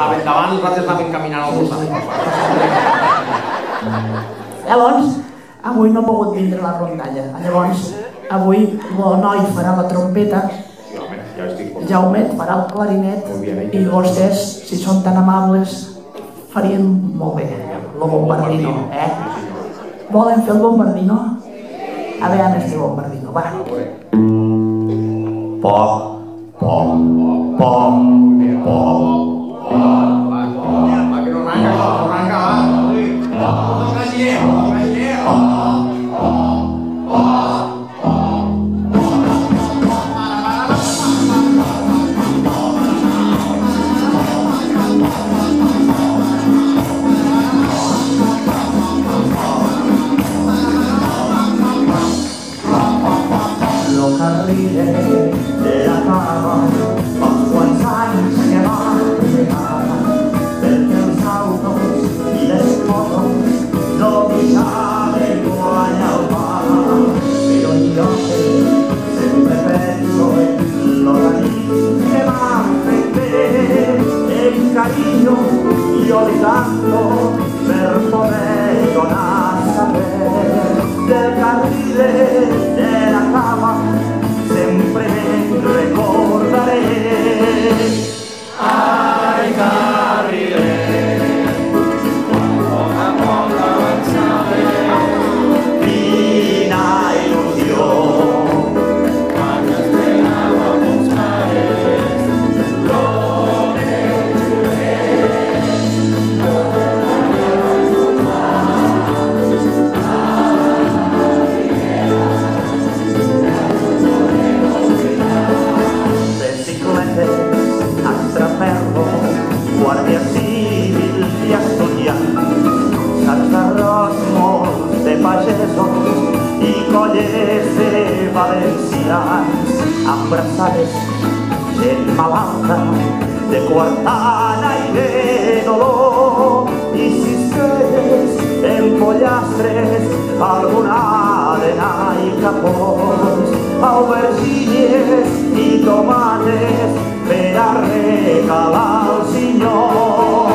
saben, davant els altres anaven caminant al costat. Llavors, avui no ha pogut vindre la rondalla. Llavors, avui el noi farà la trompeta, Sí, home, ja estic por... Jaume farà el clarinet i vostès, si són tan amables, farien molt bé el bombardino, eh? Volen fer el bombardino? A veure, este bombardino, va. Pop, pop, pop, pop. Va, Pak, Pak, Pak, Pak, Pak, Pak, Pak, Pak, Pak, Pak, Pak, Pak, Pak, valencians, abraçades, gent malalta, de quartana i de dolor, i cistelles en pollastres, alguna arena i capons, aubergines i tomates per a regalar al senyor.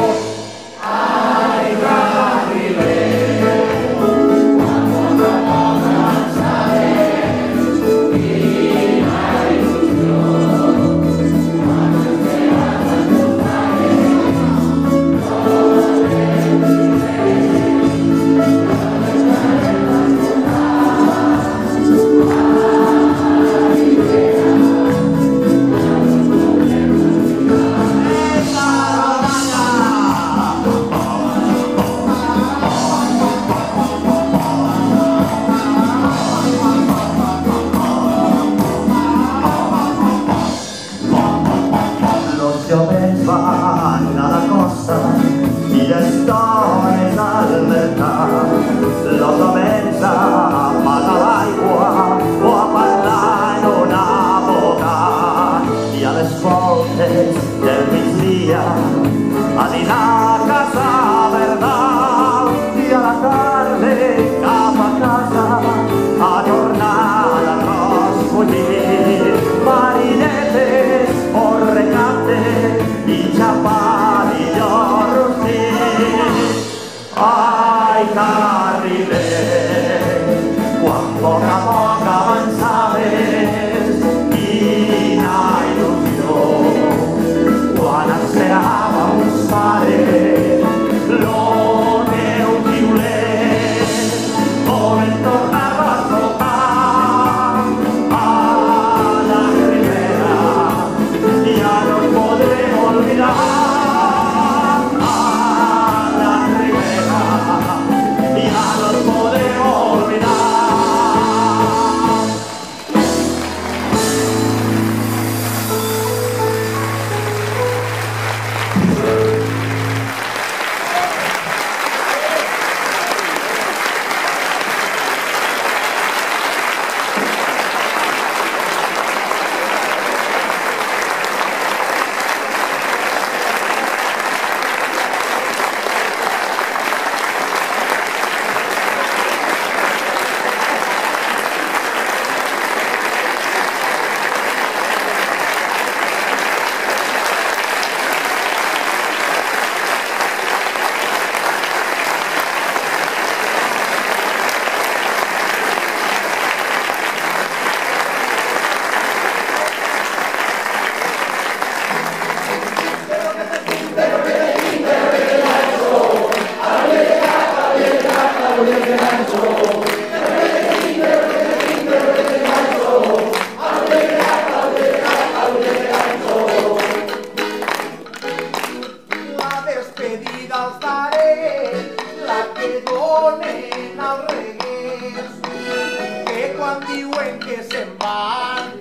Quan diuen que se'n van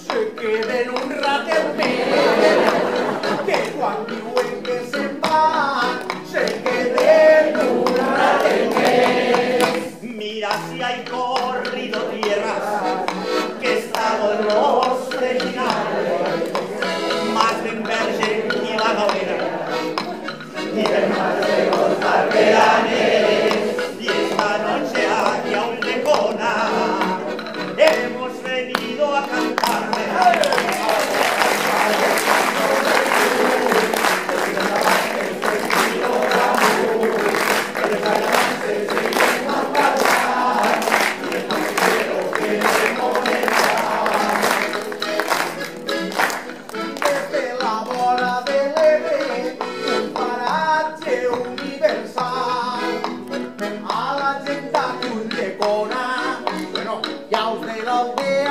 se queden un ratet més que quan diuen que se'n van se queden un ratet més Mira si hay corrido tierras que estamos los originales, más de Verge y la novena. Y además de los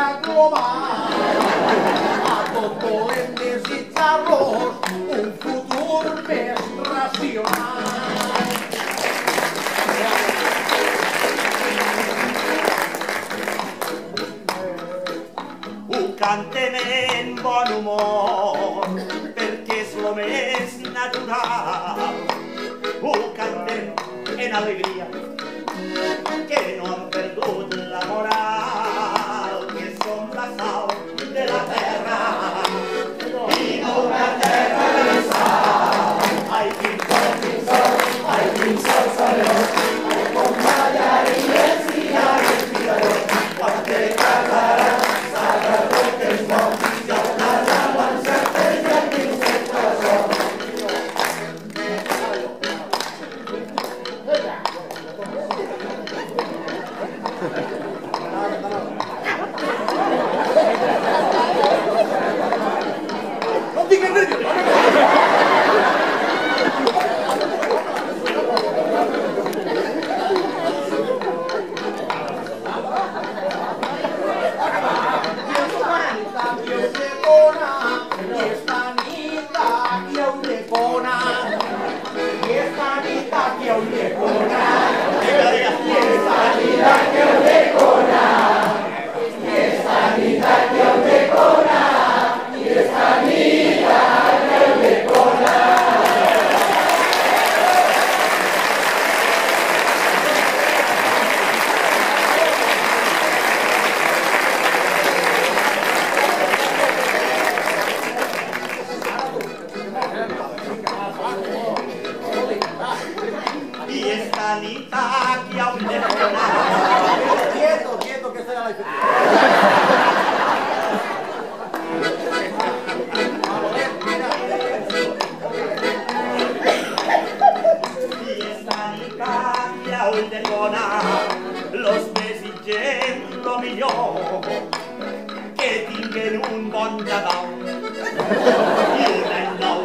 l'aldea global. A tot volem desitjar-los un futur més racional. Cantem en bon humor, perquè és lo més natural. Ho cantem en alegria, que no han perdut la moral, Tinguen un bon Nadal i un any nou